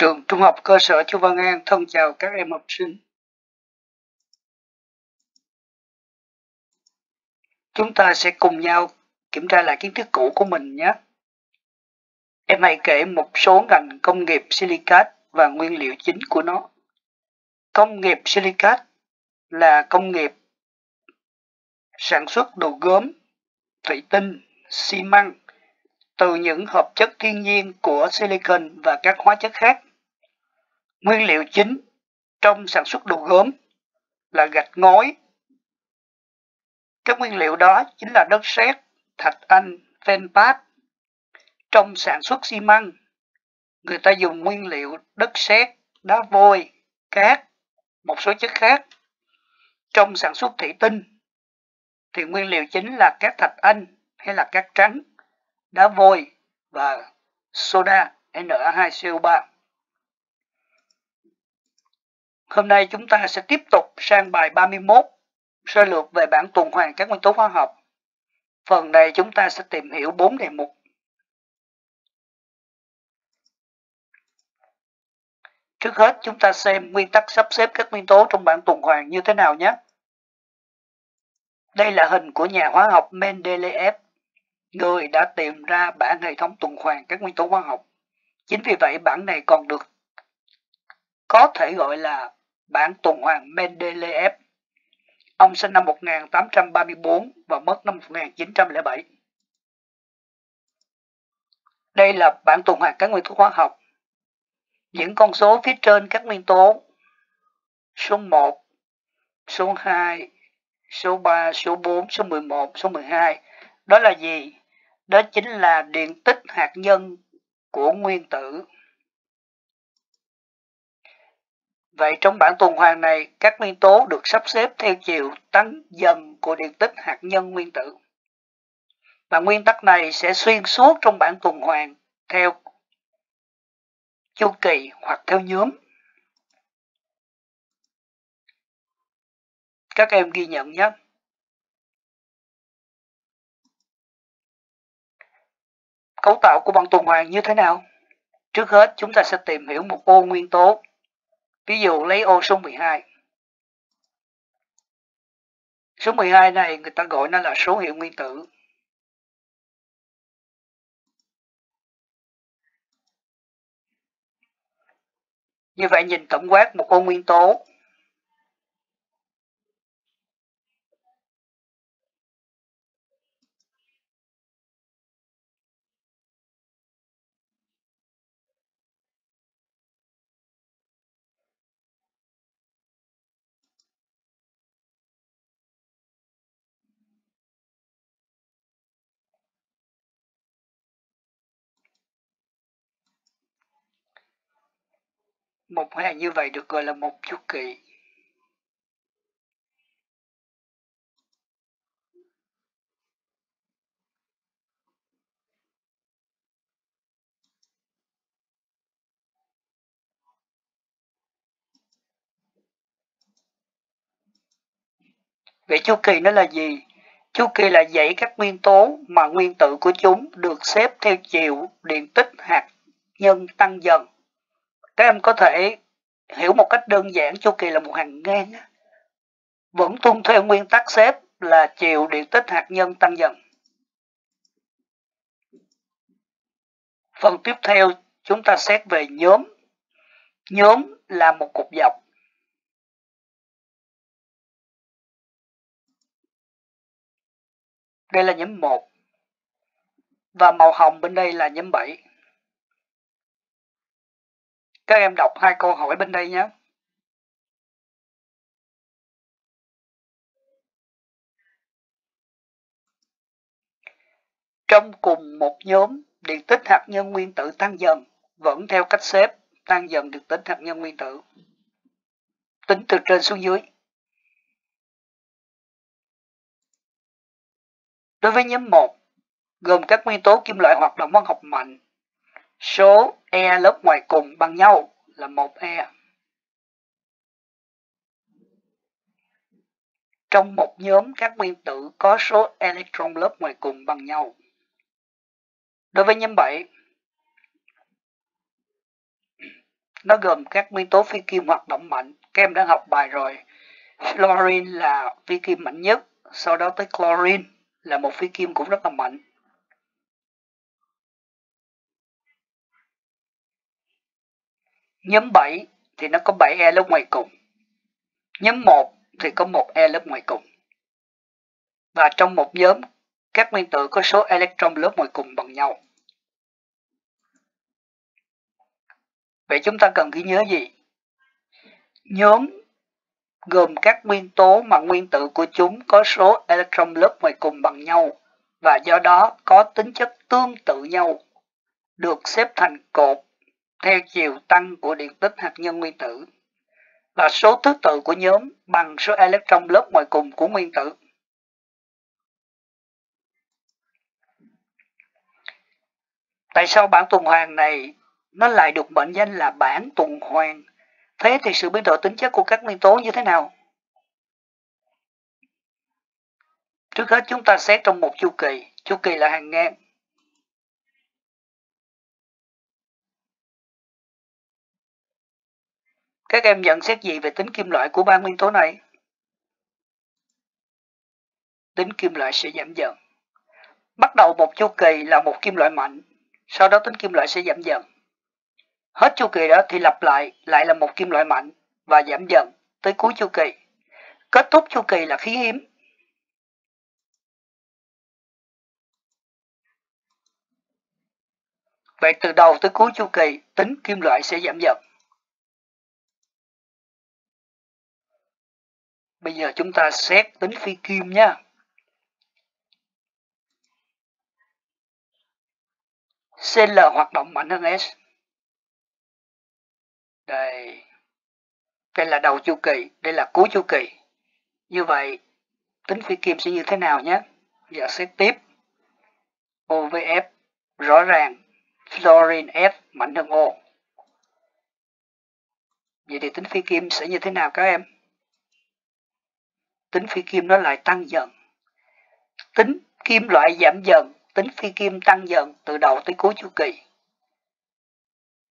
Trường Trung học cơ sở Chu Văn An thân chào các em học sinh. Chúng ta sẽ cùng nhau kiểm tra lại kiến thức cũ của mình nhé. Em hãy kể một số ngành công nghiệp silicat và nguyên liệu chính của nó. Công nghiệp silicat là công nghiệp sản xuất đồ gốm, thủy tinh, xi măng từ những hợp chất thiên nhiên của silicon và các hóa chất khác. Nguyên liệu chính trong sản xuất đồ gốm là gạch ngói. Các nguyên liệu đó chính là đất sét, thạch anh, phenpat. Trong sản xuất xi măng, người ta dùng nguyên liệu đất sét, đá vôi, cát, một số chất khác. Trong sản xuất thủy tinh, thì nguyên liệu chính là cát thạch anh hay là cát trắng, đá vôi và soda Na2CO3. Hôm nay chúng ta sẽ tiếp tục sang bài 31, sơ lược về bảng tuần hoàn các nguyên tố hóa học. Phần này chúng ta sẽ tìm hiểu 4 đề mục. Trước hết chúng ta xem nguyên tắc sắp xếp các nguyên tố trong bảng tuần hoàn như thế nào nhé. Đây là hình của nhà hóa học Mendeleev, người đã tìm ra bảng hệ thống tuần hoàn các nguyên tố hóa học. Chính vì vậy bảng này còn được có thể gọi là bản tuần hoàn Mendeleev. Ông sinh năm 1834 và mất năm 1907. Đây là bản tuần hoàn các nguyên tố hóa học. Những con số phía trên các nguyên tố số 1, số 2, số 3, số 4, số 11, số 12 đó là gì? Đó chính là điện tích hạt nhân của nguyên tử. Vậy trong bảng tuần hoàn này, các nguyên tố được sắp xếp theo chiều tăng dần của điện tích hạt nhân nguyên tử. Và nguyên tắc này sẽ xuyên suốt trong bảng tuần hoàn theo chu kỳ hoặc theo nhóm. Các em ghi nhận nhé. Cấu tạo của bảng tuần hoàn như thế nào? Trước hết chúng ta sẽ tìm hiểu một ô nguyên tố Ví dụ lấy ô số 12. Số 12 này người ta gọi nó là số hiệu nguyên tử. Như vậy nhìn tổng quát một ô nguyên tố một hàng như vậy được gọi là một chu kỳ. Vậy chu kỳ nó là gì? Chu kỳ là dãy các nguyên tố mà nguyên tử của chúng được xếp theo chiều điện tích hạt nhân tăng dần các em có thể hiểu một cách đơn giản, chu kỳ là một hàng ngang vẫn tuân theo nguyên tắc xếp là chiều điện tích hạt nhân tăng dần. Phần tiếp theo, chúng ta xét về nhóm. Nhóm là một cục dọc. Đây là nhóm 1 và màu hồng bên đây là nhóm 7 các em đọc hai câu hỏi bên đây nhé. Trong cùng một nhóm, điện tích hạt nhân nguyên tử tăng dần, vẫn theo cách xếp tăng dần được tính hạt nhân nguyên tử. Tính từ trên xuống dưới. Đối với nhóm 1, gồm các nguyên tố kim loại hoạt động hóa học mạnh Số E lớp ngoài cùng bằng nhau là 1E. Trong một nhóm các nguyên tử có số electron lớp ngoài cùng bằng nhau. Đối với nhóm 7, Nó gồm các nguyên tố phi kim hoạt động mạnh. Các em đã học bài rồi. Fluorine là phi kim mạnh nhất, sau đó tới chlorine là một phi kim cũng rất là mạnh. Nhóm 7 thì nó có 7 e lớp ngoài cùng. Nhóm 1 thì có một e lớp ngoài cùng. Và trong một nhóm, các nguyên tử có số electron lớp ngoài cùng bằng nhau. Vậy chúng ta cần ghi nhớ gì? Nhóm gồm các nguyên tố mà nguyên tử của chúng có số electron lớp ngoài cùng bằng nhau và do đó có tính chất tương tự nhau, được xếp thành cột theo chiều tăng của điện tích hạt nhân nguyên tử là số thứ tự của nhóm bằng số electron lớp ngoài cùng của nguyên tử. Tại sao bảng tuần hoàn này nó lại được mệnh danh là bảng tuần hoàn? Thế thì sự biến đổi tính chất của các nguyên tố như thế nào? Trước hết chúng ta xét trong một chu kỳ, chu kỳ là hàng ngang. Các em nhận xét gì về tính kim loại của ba nguyên tố này? Tính kim loại sẽ giảm dần. Bắt đầu một chu kỳ là một kim loại mạnh, sau đó tính kim loại sẽ giảm dần. Hết chu kỳ đó thì lặp lại lại là một kim loại mạnh và giảm dần tới cuối chu kỳ. Kết thúc chu kỳ là khí hiếm. Vậy từ đầu tới cuối chu kỳ, tính kim loại sẽ giảm dần. Bây giờ chúng ta xét tính phi kim nhé. Cl hoạt động mạnh hơn S. Đây. Đây là đầu chu kỳ, đây là cuối chu kỳ. Như vậy, tính phi kim sẽ như thế nào nhé? Giờ xét tiếp. OVF rõ ràng fluorine F mạnh hơn O. Vậy thì tính phi kim sẽ như thế nào các em? Tính phi kim nó lại tăng dần. Tính kim loại giảm dần, tính phi kim tăng dần từ đầu tới cuối chu kỳ.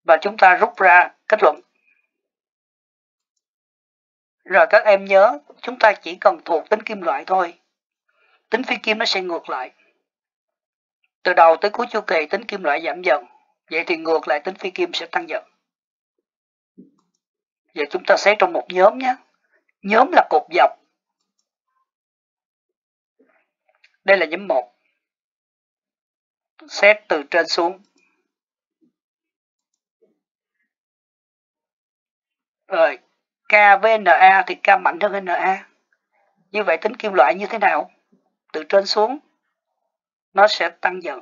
Và chúng ta rút ra kết luận. Rồi các em nhớ, chúng ta chỉ cần thuộc tính kim loại thôi. Tính phi kim nó sẽ ngược lại. Từ đầu tới cuối chu kỳ tính kim loại giảm dần. Vậy thì ngược lại tính phi kim sẽ tăng dần. Vậy chúng ta xét trong một nhóm nhé. Nhóm là cột dọc Đây là nhóm 1. Xét từ trên xuống. Rồi, K với Na thì K mạnh hơn Na. Như vậy tính kim loại như thế nào? Từ trên xuống, nó sẽ tăng dần.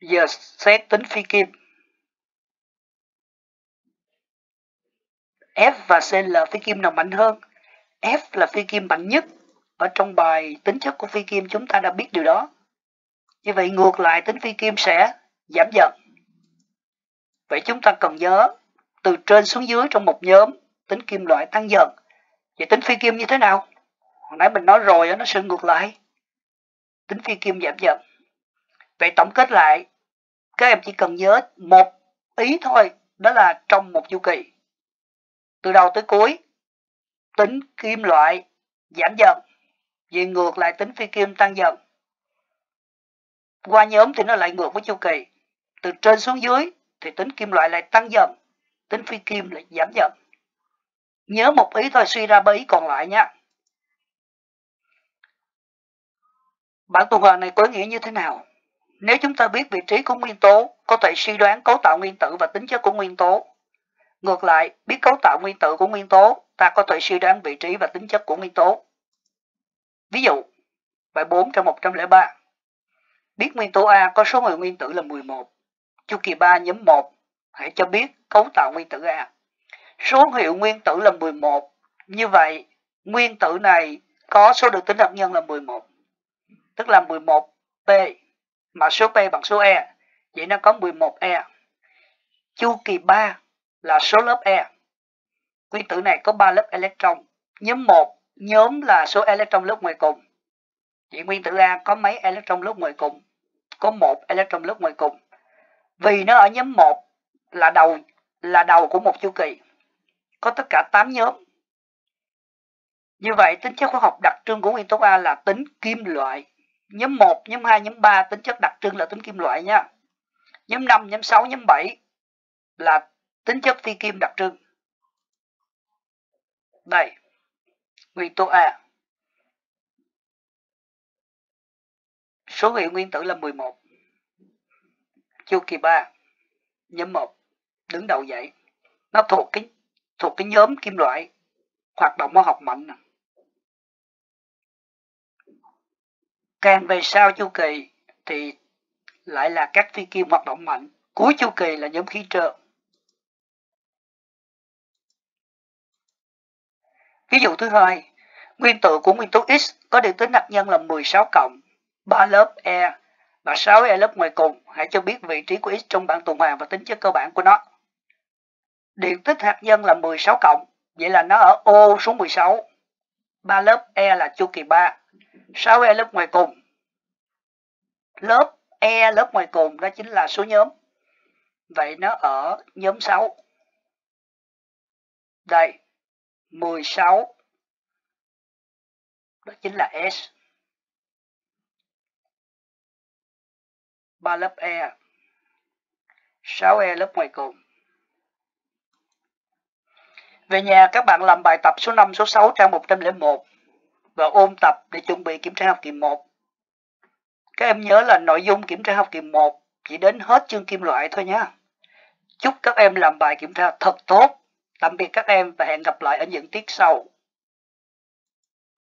Giờ xét tính phi kim. F và C là phi kim nào mạnh hơn? F là phi kim mạnh nhất. Ở trong bài tính chất của phi kim chúng ta đã biết điều đó. Như vậy ngược lại tính phi kim sẽ giảm dần. Vậy chúng ta cần nhớ từ trên xuống dưới trong một nhóm tính kim loại tăng dần. Vậy tính phi kim như thế nào? Hồi nãy mình nói rồi nó sẽ ngược lại. Tính phi kim giảm dần. Vậy tổng kết lại, các em chỉ cần nhớ một ý thôi, đó là trong một chu kỳ từ đầu tới cuối, tính kim loại giảm dần, vì ngược lại tính phi kim tăng dần. Qua nhóm thì nó lại ngược với chu kỳ. Từ trên xuống dưới thì tính kim loại lại tăng dần, tính phi kim lại giảm dần. Nhớ một ý thôi, suy ra ba ý còn lại nhé bản tuần hoàn này có nghĩa như thế nào? Nếu chúng ta biết vị trí của nguyên tố, có thể suy đoán, cấu tạo nguyên tử và tính chất của nguyên tố. Ngược lại, biết cấu tạo nguyên tử của nguyên tố, ta có thể suy đoán vị trí và tính chất của nguyên tố. Ví dụ, bài 4 trong 103. Biết nguyên tố A có số người nguyên tử là 11. Chu kỳ 3 nhóm 1. Hãy cho biết cấu tạo nguyên tử A. Số hiệu nguyên tử là 11. Như vậy, nguyên tử này có số được tính hạt nhân là 11. Tức là 11P. Mà số P bằng số E. Vậy nó có 11E. Chu kỳ 3 là số lớp E. Nguyên tử này có 3 lớp electron. Nhóm 1, nhóm là số electron lớp ngoài cùng. Vậy nguyên tử A có mấy electron lớp ngoài cùng? có một electron lớp ngoài cùng. Vì nó ở nhóm 1 là đầu là đầu của một chu kỳ. Có tất cả 8 nhóm. Như vậy tính chất hóa học đặc trưng của nguyên tố A là tính kim loại. Nhóm 1, nhóm 2, nhóm 3 tính chất đặc trưng là tính kim loại nha. Nhóm 5, nhóm 6, nhóm 7 là tính chất phi kim đặc trưng. Đây, nguyên tố A. Số hiệu nguyên tử là 11. Chu kỳ 3, nhóm 1, đứng đầu dãy. Nó thuộc cái thuộc cái nhóm kim loại hoạt động hóa học mạnh. Càng về sau chu kỳ thì lại là các phi kim hoạt động mạnh. Cuối chu kỳ là nhóm khí trơn. Ví dụ thứ hai, nguyên tử của nguyên tố X có điện tính hạt nhân là 16 cộng, 3 lớp E và 6 E lớp ngoài cùng. Hãy cho biết vị trí của X trong bảng tuần hoàn và tính chất cơ bản của nó. Điện tích hạt nhân là 16 cộng, vậy là nó ở ô số 16. 3 lớp E là chu kỳ 3, 6 E lớp ngoài cùng. Lớp E lớp ngoài cùng đó chính là số nhóm. Vậy nó ở nhóm 6. Đây, 16 đó chính là S. ba lớp E 6E lớp ngoài cùng Về nhà các bạn làm bài tập số 5, số 6 trang 101 và ôn tập để chuẩn bị kiểm tra học kỳ 1. Các em nhớ là nội dung kiểm tra học kỳ 1 chỉ đến hết chương kim loại thôi nhé. Chúc các em làm bài kiểm tra thật tốt. Tạm biệt các em và hẹn gặp lại ở những tiết sau.